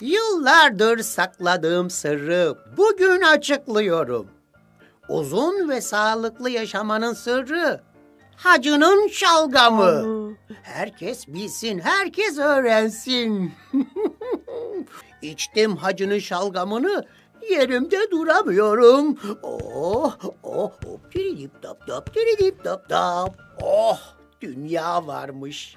Yıllardır sakladığım sırrı bugün açıklıyorum. Uzun ve sağlıklı yaşamanın sırrı hacının şalgamı. Herkes bilsin, herkes öğrensin. İçtim hacının şalgamını, yerimde duramıyorum. Oh, oh, hop, diridip dap dap, diridip dap dap. Oh, dünya varmış.